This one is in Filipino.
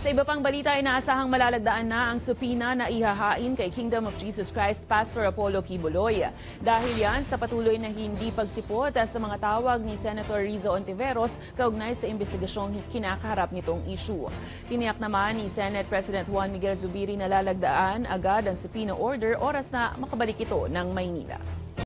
Sa iba pang balita, inaasahang malalagdaan na ang supina na ihahain kay Kingdom of Jesus Christ Pastor Apollo Kibuloy. Dahil yan sa patuloy na hindi pagsipot sa mga tawag ni Senator Rizo Ontiveros kaugnay sa investigasyong kinakaharap nitong issue. Tiniyak naman ni Senate President Juan Miguel Zubiri na lalagdaan agad ang supina order oras na makabalik ito ng Maynila.